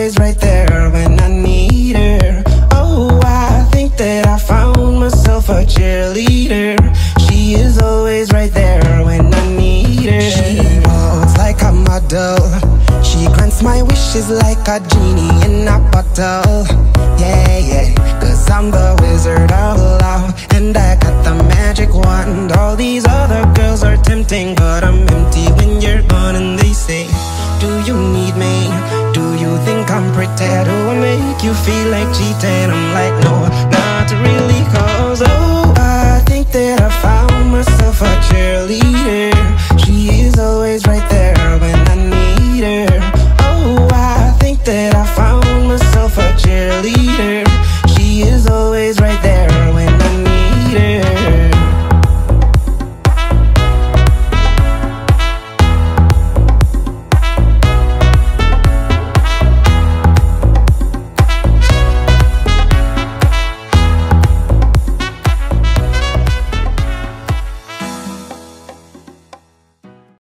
Always right there when I need her. Oh, I think that I found myself a cheerleader. She is always right there when I need her. She walks like a model. She grants my wishes like a genie in a bottle. Yeah, yeah. Cause I'm the wizard of love. And I got the magic wand. All these other girls are tempting, but I'm Do I make you feel like cheating? I'm like, No, no